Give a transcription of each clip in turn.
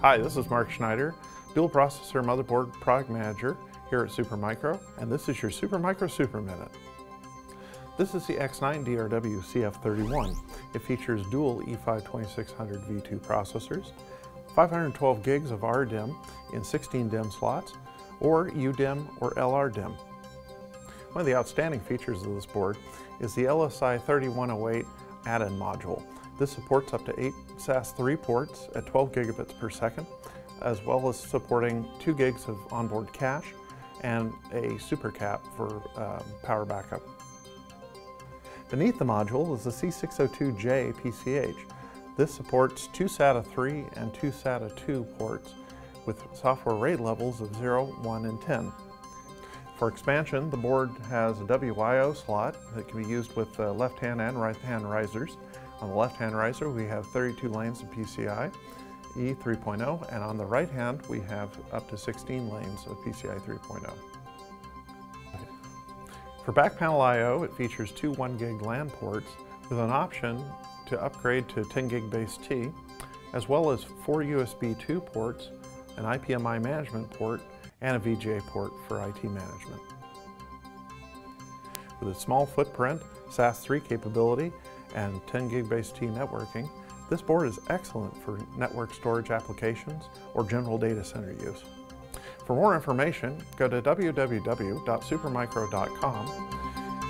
Hi, this is Mark Schneider, dual processor motherboard product manager here at Supermicro, and this is your Supermicro Super Minute. This is the X9 DRW CF31. It features dual E5 2600 V2 processors, 512 gigs of RDIMM in 16 DIMM slots, or UDIMM or LRDIMM. One of the outstanding features of this board is the LSI 3108 add-in module. This supports up to 8 SAS3 ports at 12 gigabits per second, as well as supporting 2 gigs of onboard cache and a super cap for um, power backup. Beneath the module is the C602J PCH. This supports two SATA 3 and two SATA 2 ports with software RAID levels of 0, 1, and 10. For expansion, the board has a WIO slot that can be used with uh, left-hand and right-hand risers. On the left-hand riser, we have 32 lanes of PCI E 3.0, and on the right hand, we have up to 16 lanes of PCI 3.0. For back panel I.O., it features two 1 gig LAN ports with an option to upgrade to 10 gig base T, as well as four USB 2 ports, an IPMI management port, and a VGA port for IT management. With a small footprint, SAS3 capability, and 10 gig base T networking, this board is excellent for network storage applications or general data center use. For more information, go to www.supermicro.com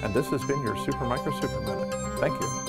and this has been your Supermicro Super Minute. Thank you.